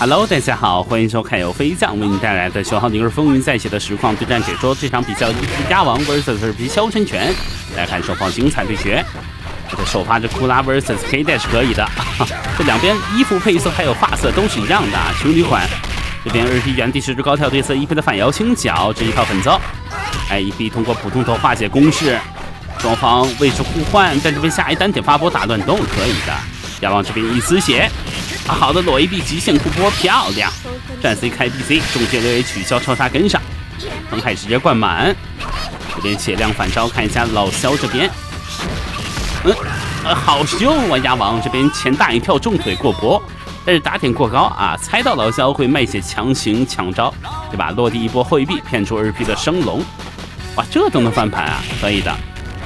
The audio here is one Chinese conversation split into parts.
Hello，大家好，欢迎收看由飞将为您带来的《消耗尼尔风云再起》的实况对战解说。这场比赛一匹鸭王 vs 二皮肖申权，来看双方精彩对决。这首发是库拉 vs K 带是可以的，这两边衣服配色还有发色都是一样的，情侣款。这边二匹原地十指高跳对策一皮的反摇轻脚，这一套粉遭。哎，一皮通过普通头化解攻势，双方位置互换，在这边下一单点发波打乱动可以的。鸭王这边一丝血。好的，裸 A B 极限突破，漂亮！战 C 开 B C，中箭六 A 取消超杀跟上，风海直接灌满。这边血量反招，看一下老肖这边，嗯，呃，好秀啊！鸭王这边前大一跳重腿过脖，但是打点过高啊，猜到老肖会卖血强行抢招，对吧？落地一波后 A B 骗出二 P 的升龙，哇，这都能翻盘啊，可以的。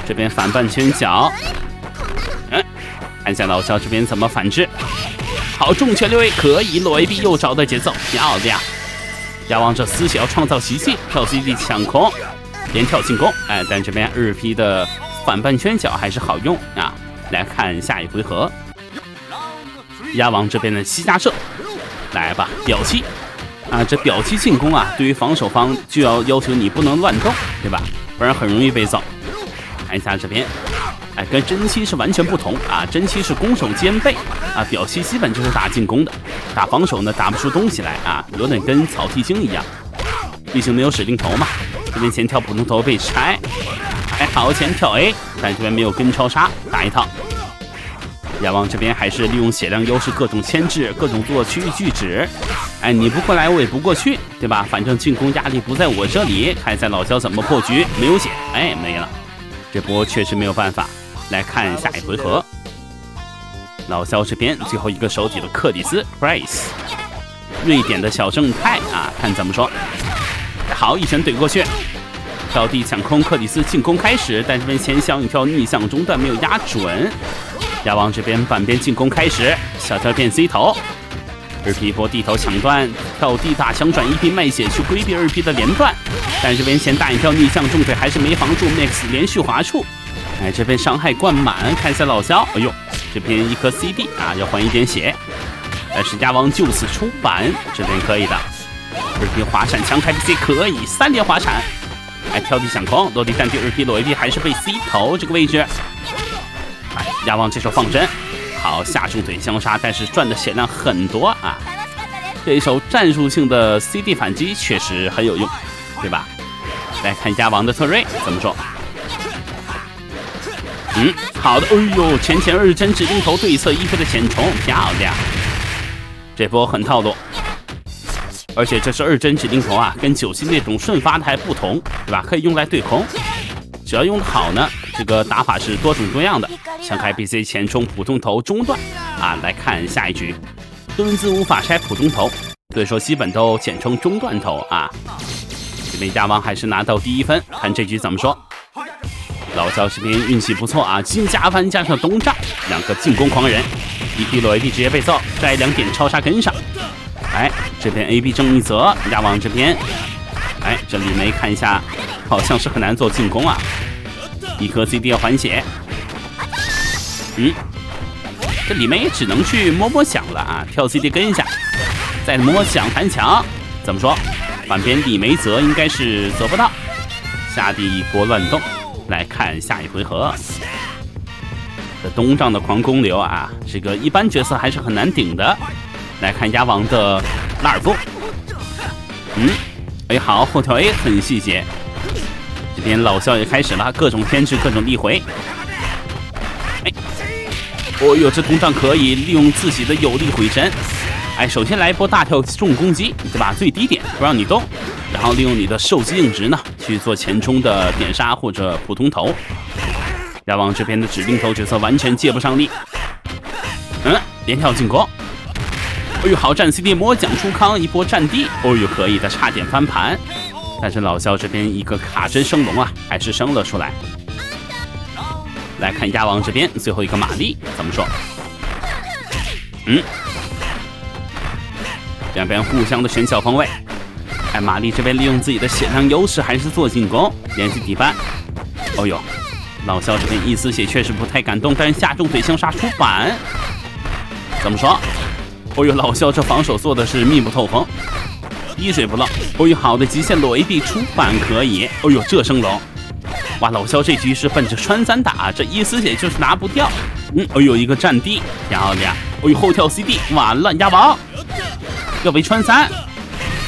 这边反半圈脚，嗯，看一下老肖这边怎么反制。好，重拳六 A 可以，落 A B 又找到节奏，漂亮！鸭王这丝血要创造奇迹，跳 C D 抢空，连跳进攻，哎，但这边日 P 的反半圈脚还是好用啊！来看下一回合，鸭王这边的西加射，来吧，表七啊，这表七进攻啊，对于防守方就要要求你不能乱动，对吧？不然很容易被造。看一下这边。跟真七是完全不同啊！真七是攻守兼备啊，表七基本就是打进攻的，打防守呢打不出东西来啊，有点跟草剃精一样。毕竟没有指令头嘛，这边前跳普通头被拆，还好前跳 A，但这边没有跟超杀，打一套。亚王这边还是利用血量优势，各种牵制，各种做区域拒止。哎，你不过来我也不过去，对吧？反正进攻压力不在我这里，看一下老肖怎么破局。没有血，哎，没了，这波确实没有办法。来看下一回合，老肖这边最后一个手底的克里斯 Grace，瑞典的小正太啊，看怎么说。好，一拳怼过去，倒地抢空，克里斯进攻开始，但这边前小影跳逆向中段没有压准。亚王这边反边进攻开始，小跳变 C 头，二 P 波地头抢断，跳地大枪转一 P 卖血去规避二 P 的连断，但这边先大影跳逆向重腿还是没防住，Max 连续滑出。哎，这边伤害灌满，看一下老肖。哎呦，这边一颗 CD 啊，要换一点血。但是鸭王就此出板，这边可以的。二 P 滑铲枪开 PC 可以，三连滑铲。哎，跳地抢空，落地站地二 P 裸 A P 还是被 C 头这个位置。哎，鸭王这手放针，好下重腿相杀，但是赚的血量很多啊。这一手战术性的 CD 反击确实很有用，对吧？来看鸭王的特瑞怎么说。嗯，好的。哎呦，前前二针指定头对侧一飞的前冲，漂亮。这波很套路，而且这是二针指定头啊，跟九星那种顺发的还不同，对吧？可以用来对空，只要用的好呢，这个打法是多种多样的。想开 B C 前冲普通头中段啊，来看下一局，蹲姿无法拆普通头，所以说基本都简称中段头啊。这边亚王还是拿到第一分，看这局怎么说。老肖这边运气不错啊，金加翻加上东丈，两个进攻狂人，一匹裸 A B 直接被揍，再两点超杀跟上。哎，这边 A B 正一泽，压往这边，哎，这里没看一下，好像是很难做进攻啊。一颗 C D 要缓血，嗯，这李梅只能去摸摸响了啊，跳 C D 跟一下，再摸摸响弹墙，怎么说？反边李梅泽应该是泽不到，下地一波乱动。来看下一回合，这东丈的狂攻流啊，这个一般角色还是很难顶的。来看鸭王的拉尔夫，嗯，哎好，后跳 A 很细节。这边老肖也开始了各种偏置，各种逆回。哎，哦呦，这东丈可以利用自己的有力回身。哎，首先来一波大跳重攻击，对吧？最低点不让你动。然后利用你的受击硬直呢，去做前冲的点杀或者普通头。亚王这边的指定头角色完全借不上力。嗯，连跳进攻。哎呦，好战 CD 摸奖出康一波战地。哦呦，可以的，差点翻盘。但是老肖这边一个卡针升龙啊，还是升了出来。来看亚王这边最后一个玛丽怎么说？嗯，两边互相的选角方位。哎，玛丽这边利用自己的血量优势，还是做进攻，连续底翻。哦呦，老肖这边一丝血确实不太敢动，但是下重腿相杀出板。怎么说？哦呦，老肖这防守做的是密不透风，滴水不漏。哦呦，好的极限裸 A B 出反可以。哦呦，这升龙，哇，老肖这局是奔着穿三打，这一丝血就是拿不掉。嗯，哦呦，一个战地漂亮。哦呦，后跳 C D，完了，鸭王要被穿三，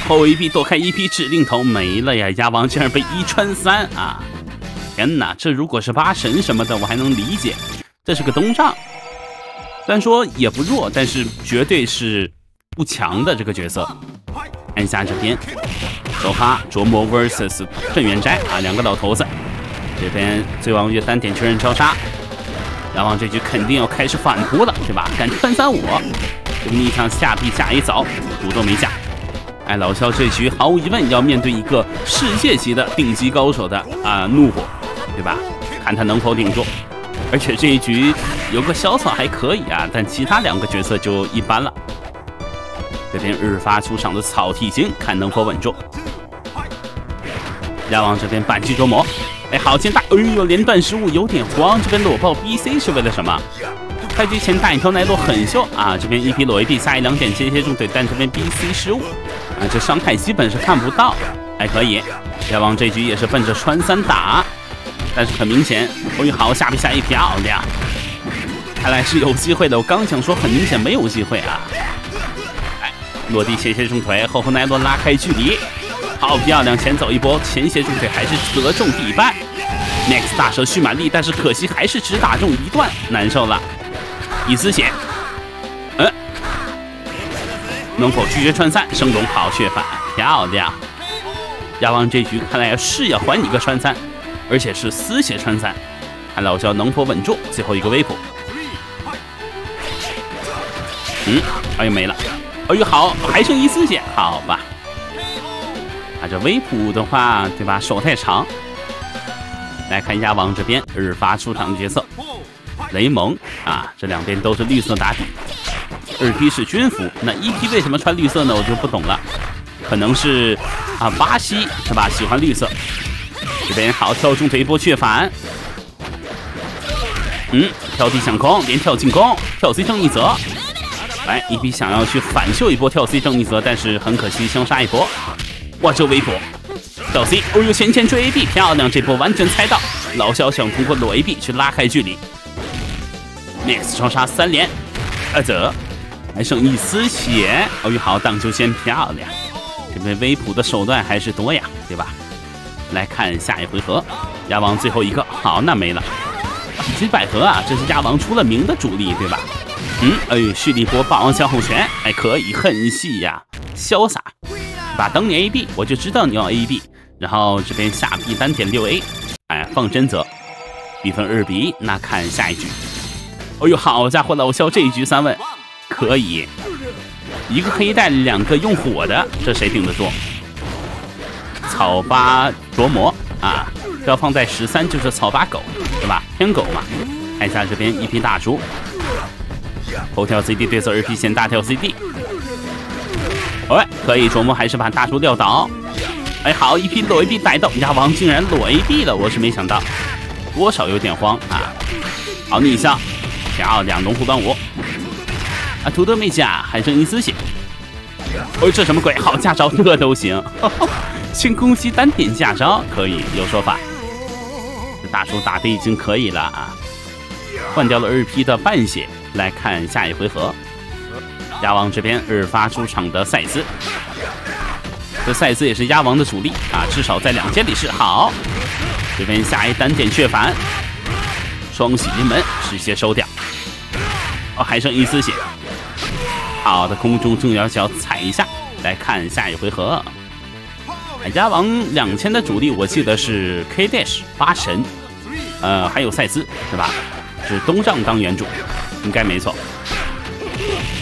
后一 B 躲开一批指令头没了呀，鸭王竟然被一穿三啊！天哪，这如果是八神什么的，我还能理解，这是个东丈。虽然说也不弱，但是绝对是不强的这个角色。看一下这边，首发琢磨 vs 镇元斋啊，两个老头子。这边醉王月单点确认超杀，鸭王这局肯定要开始反扑了，对吧？敢穿三我，这个逆向下臂下一早，毒都没下。哎，老肖这局毫无疑问要面对一个世界级的顶级高手的啊怒火，对吧？看他能否顶住。而且这一局有个小草还可以啊，但其他两个角色就一般了。这边日发出场的草剃星，看能否稳住。亚王这边反击捉魔，哎，好剑大，哎呦，连段失误有点慌。这边裸爆 BC 是为了什么？开局前大一条奈落很秀啊，这边一匹裸 AD 下一两点接一些重腿，但这边 BC 失误啊，这伤害基本是看不到，还可以。亚王这局也是奔着穿三打。但是很明显，哦呦，好下臂下一漂亮，看来是有机会的。我刚想说很明显没有机会啊，哎，落地前斜重腿，后后奈落拉开距离，好漂亮，前走一波，前斜重腿还是得中底半，Next 大蛇蓄满力，但是可惜还是只打中一段，难受了，一丝血，能否拒绝穿三？升龙好血反，漂亮，亚王这局看来是要还你个穿三。而且是丝血穿三，看老肖能否稳住最后一个微普。嗯，哎呦没了，哎呦好，还剩一丝血，好吧。啊，这微普的话，对吧？手太长。来看一下王这边日发出场的角色，雷蒙啊，这两边都是绿色打底。二 P 是军服，那一 P 为什么穿绿色呢？我就不懂了，可能是啊，巴西是吧？喜欢绿色。这边好跳中腿一波血反，嗯，跳地抢空，连跳进攻，跳 C 正义泽，来一匹想要去反秀一波跳 C 正义泽，但是很可惜相杀一波。哇，这微博跳 C，哦呦前前追 AB 漂亮，这波完全猜到，老肖想通过裸 AB 去拉开距离。Next 双杀三连，二泽还剩一丝血，哦呦好荡秋千漂亮，这边微普的手段还是多呀，对吧？来看下一回合，鸭王最后一个好，那没了。其实百合啊，这是鸭王出了名的主力，对吧？嗯，哎，蓄力波霸王向后拳，还可以，很细呀，潇洒。把当年 A B，我就知道你要 A B。然后这边下 B 单点六 A，哎，放真则，比分二比一。那看下一局。哎呦，好家伙，老肖这一局三问，可以，一个黑带，两个用火的，这谁顶得住？草八琢磨啊，这要放在十三就是草八狗，对吧？天狗嘛。看一下这边一匹大猪，后跳 CD 对侧二 P 先大跳 CD，喂，可以琢磨还是把大猪撂倒。哎，好一匹裸 A B 逮到，鸭王竟然裸 A B 了，我是没想到，多少有点慌啊。好逆向，漂亮龙虎端午啊，图德没加，还剩一丝血。哦，这什么鬼？好驾招，这都行。先攻击单点下招可以有说法，这大叔打的已经可以了啊！换掉了二 P 的半血，来看下一回合。鸭王这边日发出场的赛斯，这赛斯也是鸭王的主力啊，至少在两千里是好。这边下一单点血反，双喜临门，直接收掉。哦，还剩一丝血。好的，空中重要脚踩一下，来看下一回合。海家王两千的主力，我记得是 K Dash 八神，呃，还有赛斯，是吧？是东丈当原主，应该没错。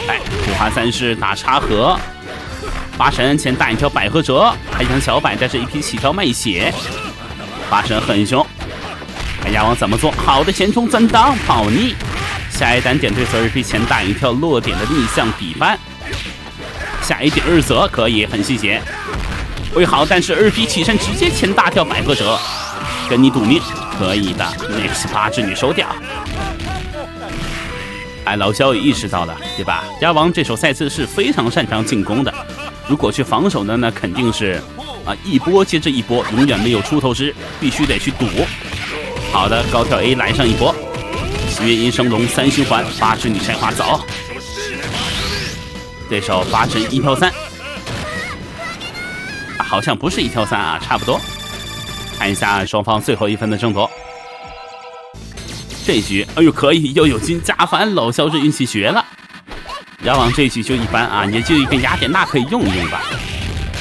哎，土花三世打插河，八神前大一条百合折，还想小百带着一匹起条卖血，八神很凶。海家王怎么做？好的前冲怎当跑逆，下一单点对侧二匹前大一跳落点的逆向底翻，下一点二则可以很细节。喂好，但是二 P 起身直接前大跳百合折，跟你赌命，可以的。Next 八只女收掉，哎，老肖也意识到了，对吧？鸭王这手赛次是非常擅长进攻的，如果去防守的，那肯定是啊一波接着一波，永远没有出头之，必须得去赌。好的，高跳 A 来上一波，喜悦音升龙三循环，八只女神花走。对手八神一挑三，好像不是一挑三啊，差不多。看一下双方最后一分的争夺。这局，哎呦，可以，又有金加凡，老肖这运气绝了。鸭王这局就一般啊，也就一个雅典娜可以用一用吧。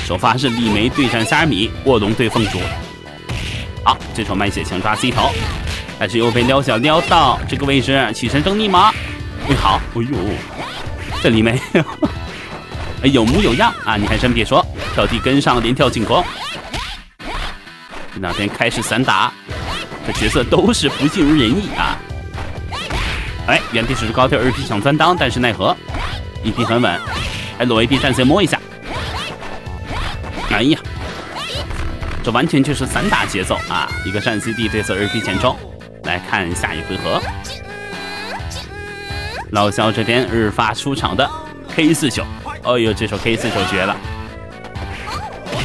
首发是李梅对战夏尔米，卧龙对凤主。好，这手卖血强抓 C 头，但是又被撩小撩到这个位置，起身争逆吗？哎，好，哎呦，这里没有有模有样啊，你还真别说，跳地跟上连跳进攻。这两边开始散打，这角色都是不尽如人意啊！哎，原地使出高跳二 P 想钻裆，但是奈何一 P 很稳，哎裸 A P 战线摸一下。哎呀，这完全就是散打节奏啊！一个战 C D 对策二 P 前冲，来看下一回合。老肖这边日发出场的 K 四九，哦呦，这手 K 四九绝了！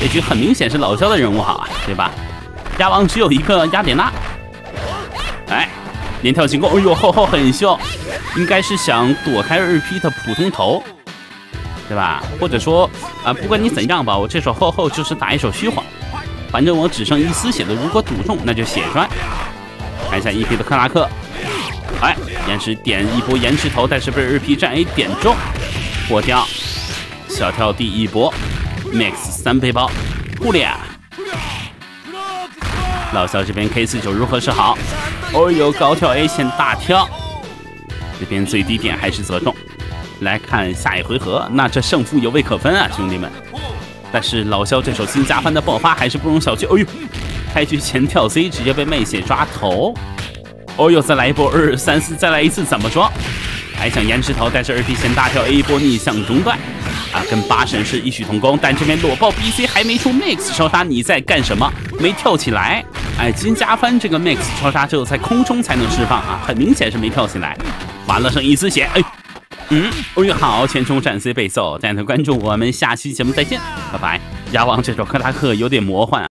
这局很明显是老肖的人物好啊，对吧？鸭王只有一个雅典娜，哎，连跳进攻，哎呦，后后很秀，应该是想躲开二 P 的普通头，对吧？或者说啊，不管你怎样吧，我这手后后就是打一手虚晃，反正我只剩一丝血了，如果赌中那就血赚。看一下 E P 的克拉克，哎，延迟点一波延迟头，但是被日 P 战 A 点中，破掉，小跳第一波，Max 三背包，互脸。老肖这边 K 四九如何是好？哦呦，高跳 A 线大跳，这边最低点还是择中。来看下一回合，那这胜负犹未可分啊，兄弟们！但是老肖这手新加翻的爆发还是不容小觑。哦呦，开局前跳 C 直接被妹血抓头。哦呦，再来一波二三四，再来一次怎么说？还想延迟头，但是二 P 先大跳 A 波逆向中断。啊，跟八神是异曲同工，但这边裸爆 BC 还没出 Max 超杀，你在干什么？没跳起来。哎，金加翻这个 Max 超杀只有在空中才能释放啊，很明显是没跳起来。完了，剩一丝血。哎，嗯，哦呦，好，前冲战 C 背走，点赞关注，我们下期节目再见，拜拜。牙王这首克拉克有点魔幻。